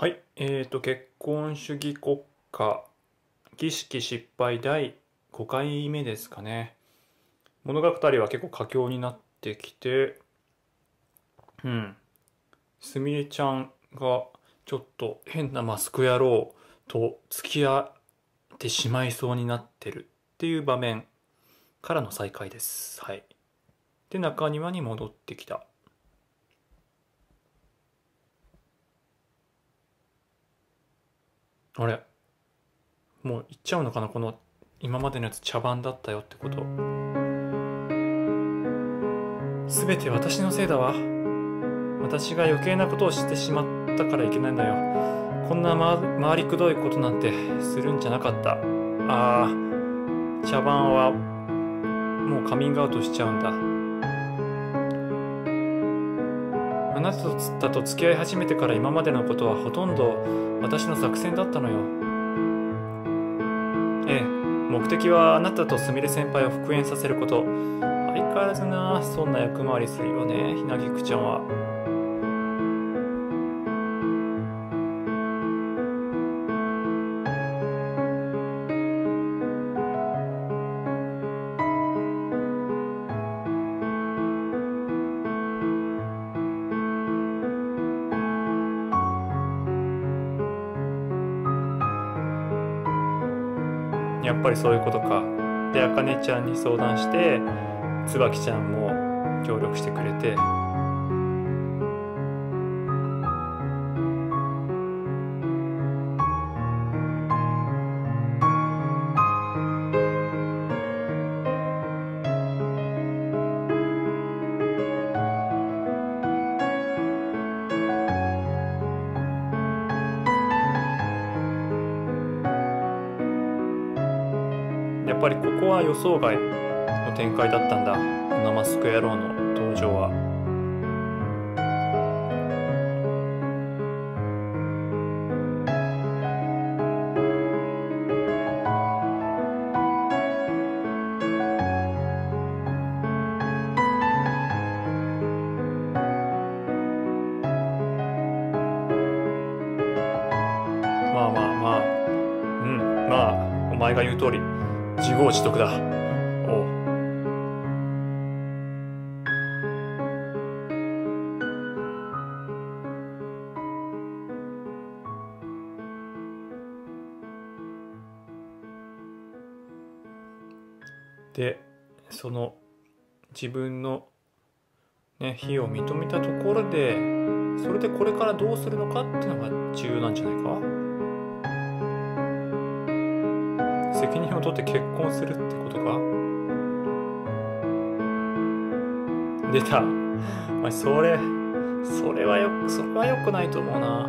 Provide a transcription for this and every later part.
はい、えーと、結婚主義国家儀式失敗第5回目ですかね。物語は結構佳境になってきて、うん。すみれちゃんがちょっと変なマスク野郎と付き合ってしまいそうになってるっていう場面からの再会です。はい。で、中庭に戻ってきた。あれ。もう言っちゃうのかなこの今までのやつ茶番だったよってこと。全て私のせいだわ。私が余計なことをしてしまったからいけないんだよ。こんなま回りくどいことなんてするんじゃなかった。あー。茶番はもうカミングアウトしちゃうんだ。あなたとつったと付き合い始めてから今までのことはほとんど私の作戦だったのよ。ええ。目的はあなたとすみれ先輩を復縁させること。相変わらずなそんな役回りするよねひなぎくちゃんは。そういうことか。であかねちゃんに相談して椿ちゃんも協力してくれて。っぱりここは予想外の展開だったんだ。このマスク野郎の登場は。自業自得だ。おう。でその自分のね非を認めたところでそれでこれからどうするのかっていうのが重要なんじゃないか？責任を取って結婚するってことか？出た。まあそれそれはよくそれはよくないと思うな。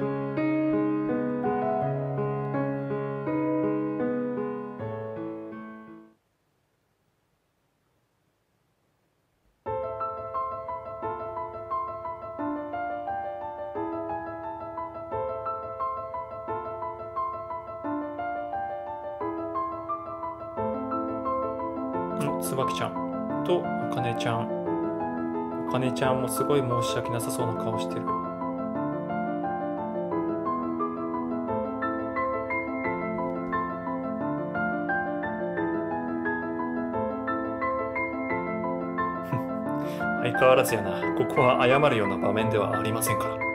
うん椿ちゃんとあかねちゃん。あかねちゃんもすごい申し訳なさそうな顔してる。相変わらずやな。ここは謝るような場面ではありませんから。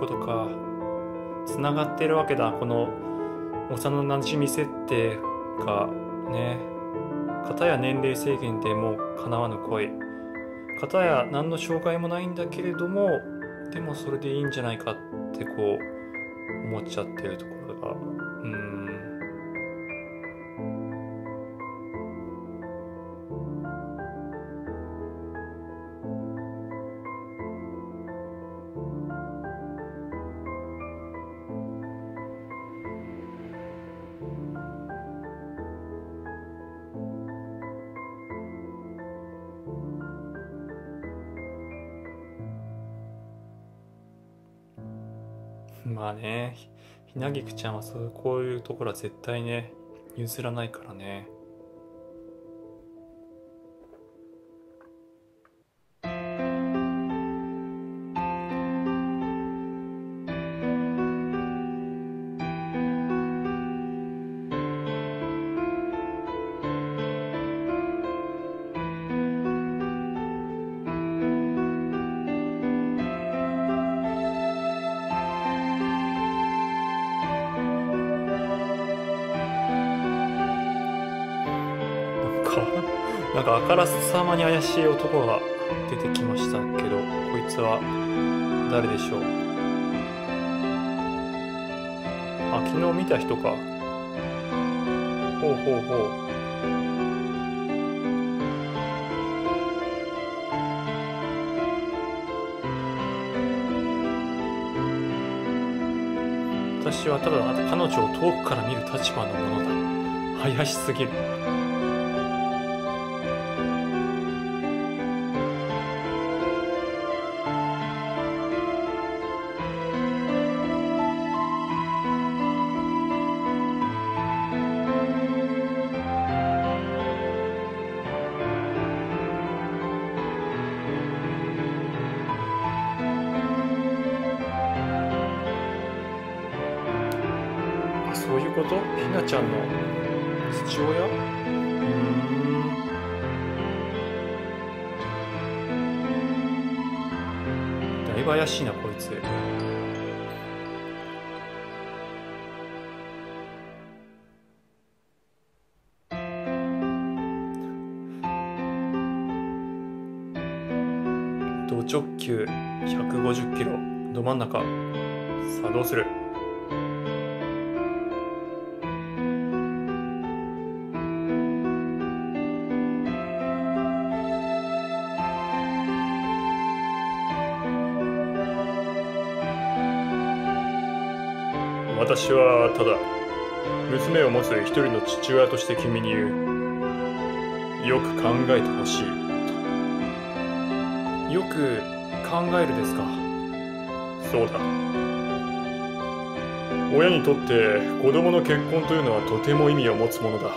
ことかつながってるわけだ。この幼なじみ設定がね。片や年齢制限でもう叶わぬ恋。片や何の障害もないんだけれどもでもそれでいいんじゃないかってこう思っちゃってるところがなぎくちゃんはそうこういうところは絶対ね譲らないからね。なんかあからさまに怪しい男が出てきましたけどこいつは誰でしょう？あ昨日見た人か。ほうほうほう。私はただ彼女を遠くから見る立場のものだ。怪しすぎる。ド直球150キロど真ん中。さあどうする？私はただ娘を持つ一人の父親として君に言う。よく考えてほしい。よく考えるですか？そうだ。親にとって子供の結婚というのはとても意味を持つものだ。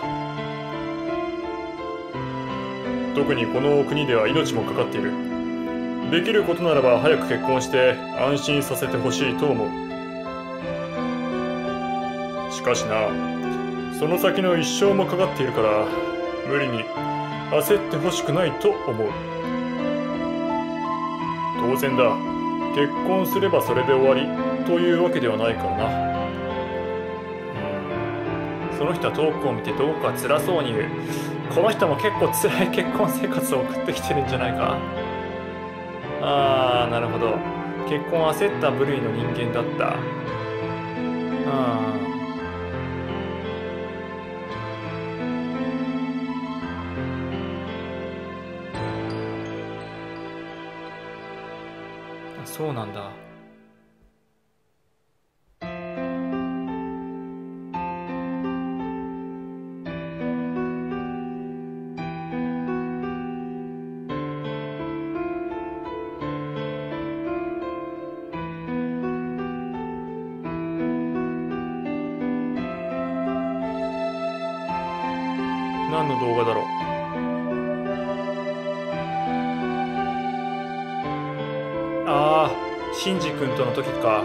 特にこの国では命もかかっている。できることならば早く結婚して安心させてほしいと思う。しかしなその先の一生もかかっているから無理に焦ってほしくないと思う。当然だ。結婚すればそれで終わり。というわけではないからな。その人は遠くを見てどこか辛そうに言う。この人も結構辛い。結婚生活を送ってきてるんじゃないか。ああなるほど。結婚焦った部類の人間だった。ああそうなんだ。何の動画だろう？シンジ君との時か。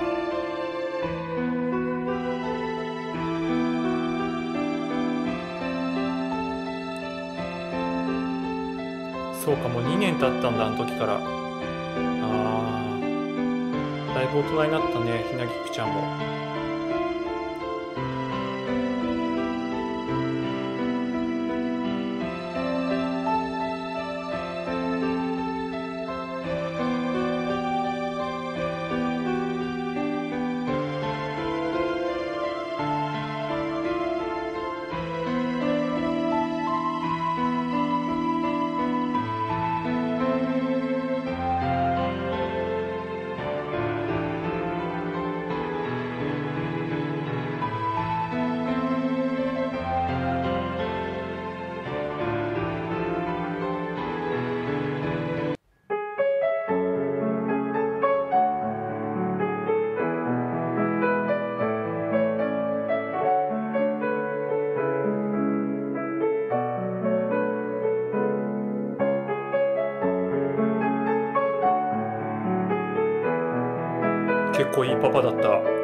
そうかもう2年経ったんだあの時から。ああだいぶ大人になったねひなぎくちゃんも。結構いいパパだった。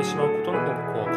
ってしまうことの方が怖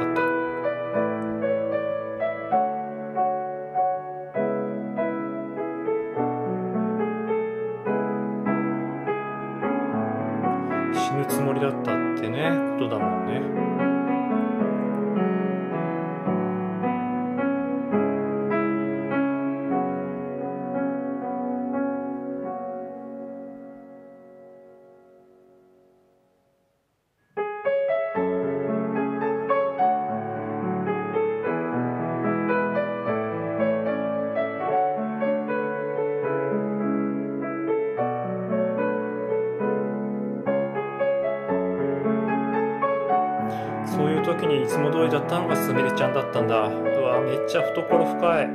つも通りだったのがすみれちゃんだったんだ。うわめっちゃ懐深い。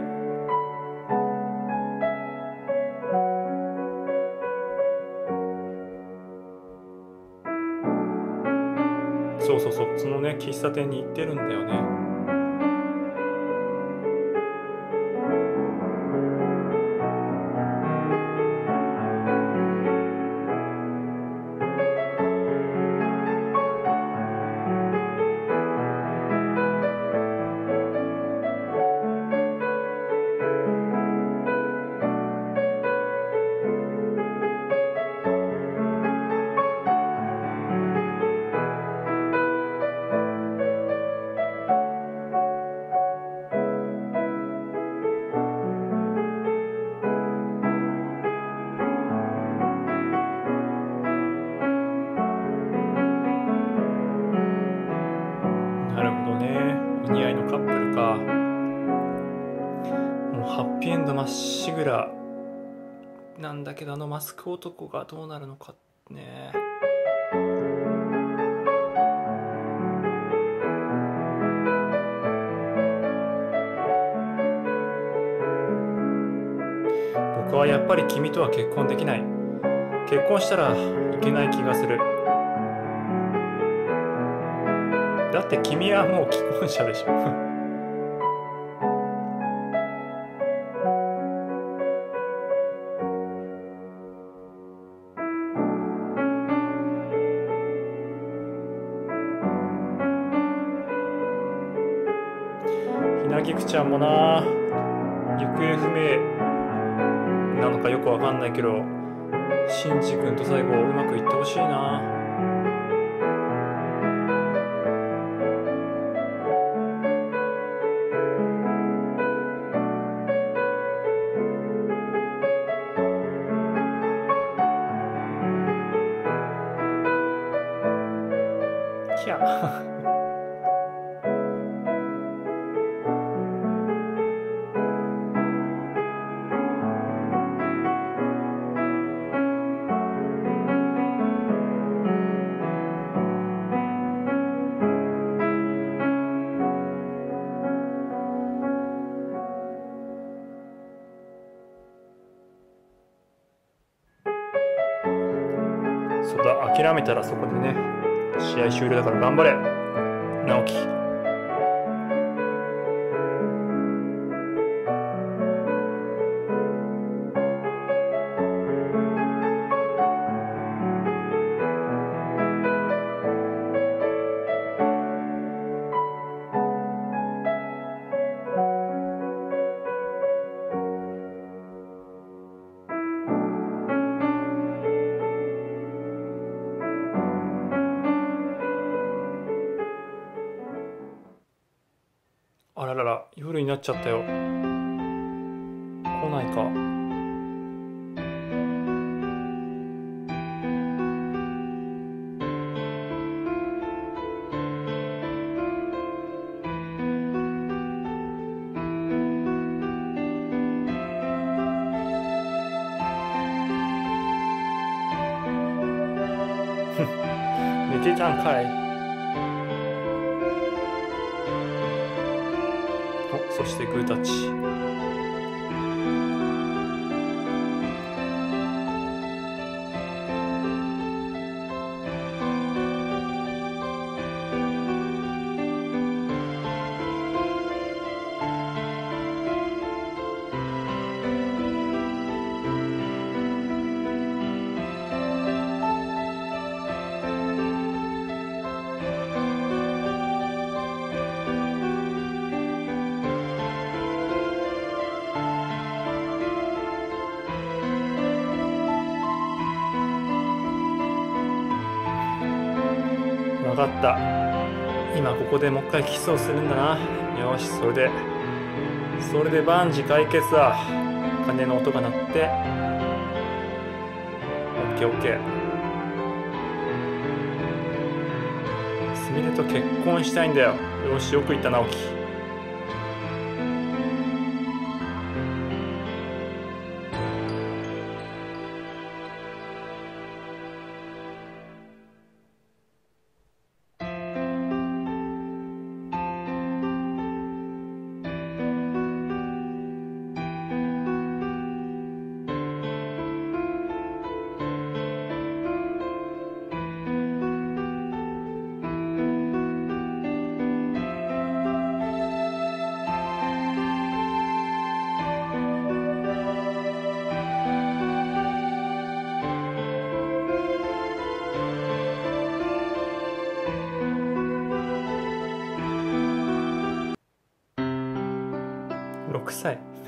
そうそうそうそのね喫茶店に行ってるんだよね。けどあのマスク男がどうなるのかね。僕はやっぱり君とは結婚できない。結婚したらいけない気がする。だって君はもう既婚者でしょ。ちゃんもな。行方不明なのかよくわかんないけどシンジ君と最後うまくいってほしいな。キャたらそこでね試合終了だから頑張れ。直樹。なっちゃったよ。来ないか。寝てたんかい。かった。今ここでもう一回キスをするんだな。よしそれで。それで万事解決だ。鐘の音が鳴って。オッケーオッケー。すみれと結婚したいんだよ。よしよく言った直樹。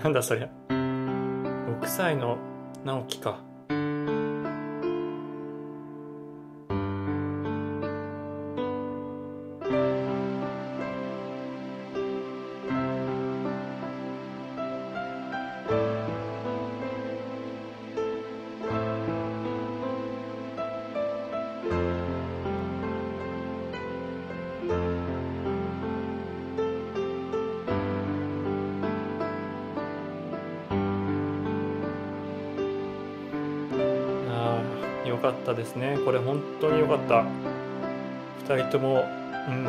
なんだそりゃ。6歳の直樹か。かったですね。これ本当によかった。2人ともうん。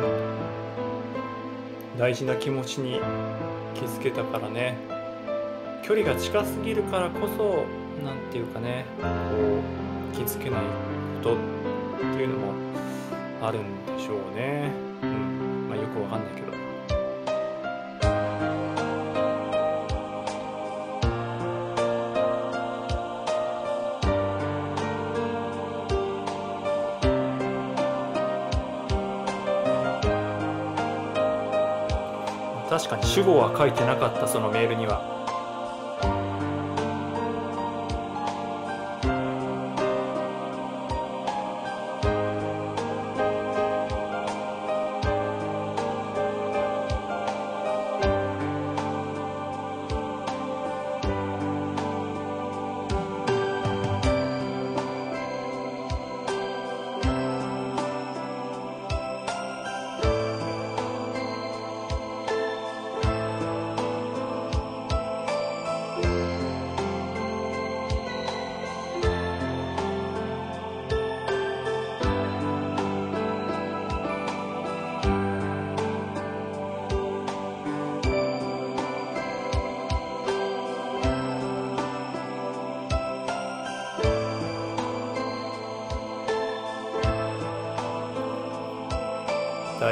大事な気持ちに気づけたからね。距離が近すぎるからこそなんていうかね。こう気づけないことっていうのもあるんでしょうね。うん。まあよくわかんないけど。確かに主語は書いてなかったそのメールには。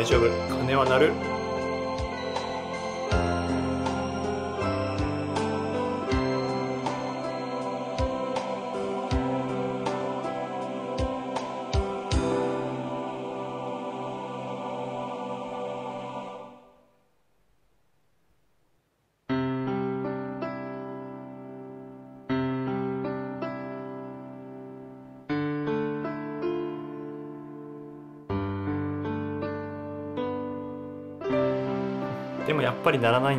大丈夫。金は鳴る。やっぱりならないっ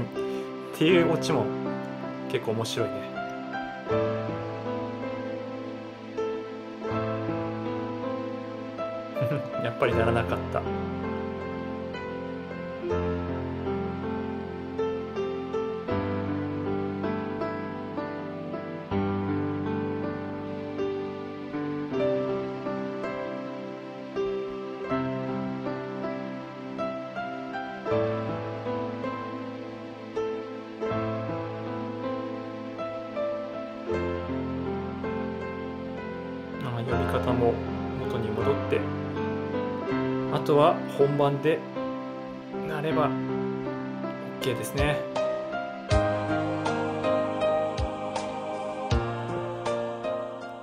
ていうオチも結構面白いね。やっぱりならなかった。本番でなれば OK ですね。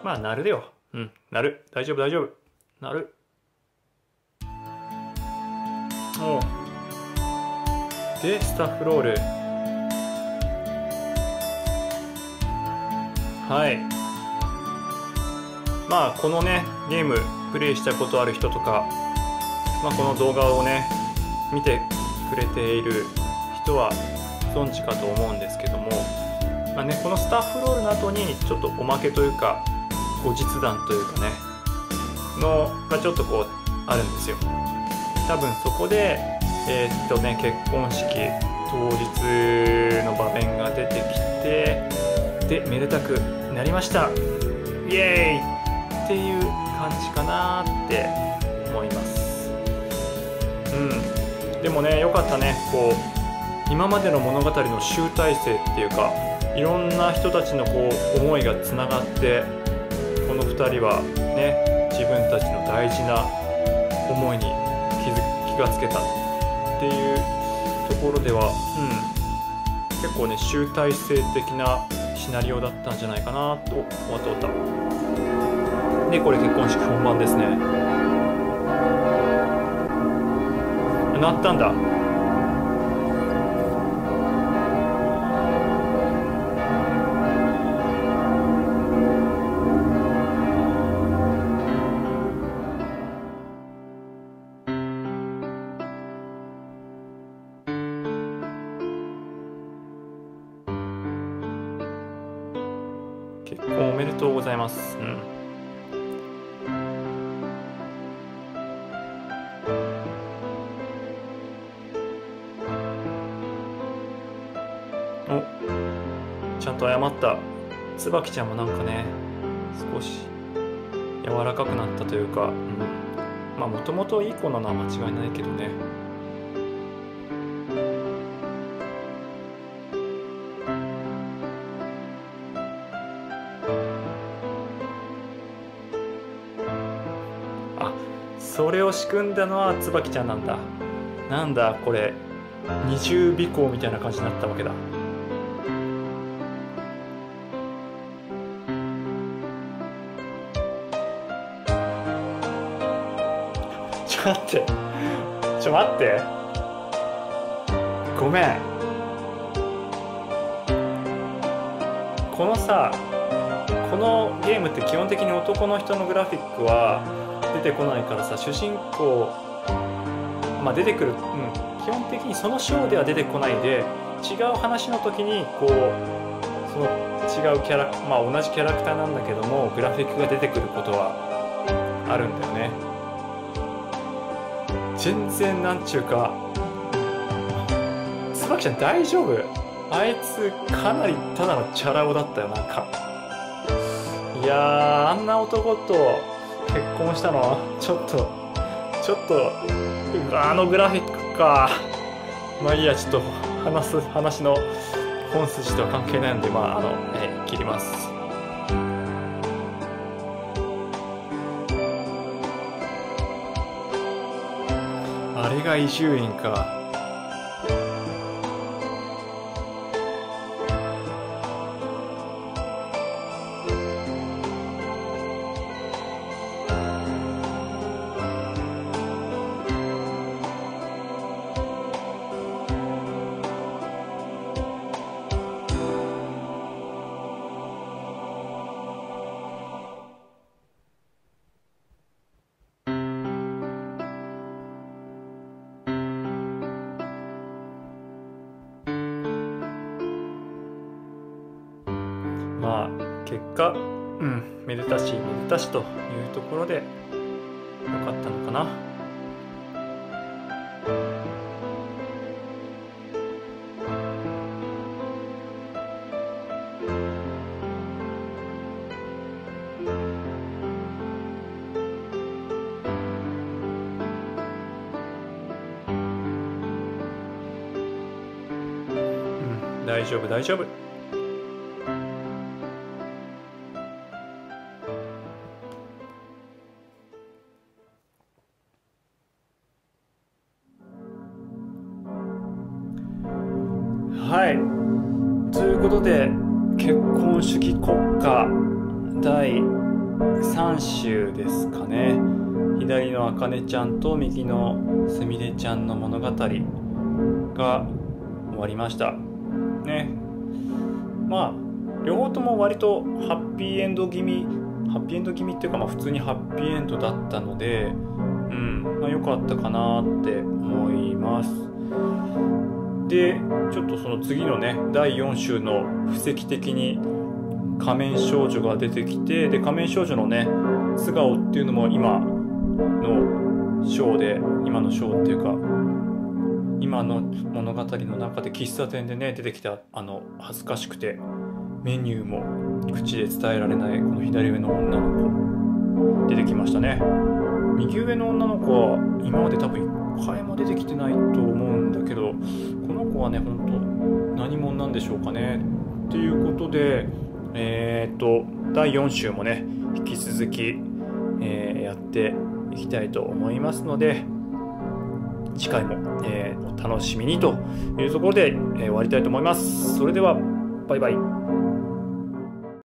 まあなるでよ。うんなる。大丈夫大丈夫。なる。おう。でスタッフロール。はい。まあこのねゲームプレイしたことある人とか、まあ、この動画をね見てくれている人は存知かと思うんですけども、まあね、このスタッフロールの後にちょっとおまけというか後日談というかねのがちょっとこうあるんですよ。多分そこでえーっとね結婚式当日の場面が出てきてでめでたくなりました。イエーイっていう感じかなって思います。うん。でもね良かったね。こう今までの物語の集大成っていうかいろんな人たちのこう思いがつながってこの2人はね自分たちの大事な思いに気づ気がつけたっていうところでは、うん、結構ね集大成的なシナリオだったんじゃないかなと思っておった。でこれ結婚式本番ですね。なったんだ。お。ちゃんと謝った。椿ちゃんもなんかね、少し柔らかくなったというか、うん、まあもともといい子なのは間違いないけどね。あそれを仕組んだのは椿ちゃんなんだ。なんだこれ。二重尾行みたいな感じになったわけだ。待って。ちょ待って。ごめん。このさこのゲームって基本的に男の人のグラフィックは出てこないからさ主人公まあ出てくる、うん、基本的にそのショーでは出てこないで違う話の時にこうその違うキャラまあ同じキャラクターなんだけどもグラフィックが出てくることはあるんだよね。全然なんちゅうか椿ちゃん大丈夫？あいつかなりただのチャラ男だったよなんか。いやーあんな男と結婚したの？はちょっとちょっとあのグラフィックか。まあいいやちょっと話す話の本筋とは関係ないのでまああの、え切ります。が伊集院か。大丈夫大丈夫。はい。ということで結婚主義国家第3週ですかね。左のあかねちゃんと右のすみれちゃんの物語が終わりました。割とハッピーエンド気味ハッピーエンド気味っていうかまあ普通にハッピーエンドだったのでうんまあ良かったかなって思います。でちょっとその次のね第4週の布石的に仮面少女が出てきてで仮面少女のね素顔っていうのも今のショーで今のショーっていうか今の物語の中で喫茶店でね出てきたあの恥ずかしくてメニューも口で伝えられないこの左上の女の子。出てきましたね。右上の女の子は今まで多分一回も出てきてないと思うんだけどこの子はね本当何者なんでしょうかねっていうことでえー、っと第4週もね引き続き、えー、やっていきたいと思いますので次回も、えー、お楽しみにというところで、えー、終わりたいと思います。それではバイバイ。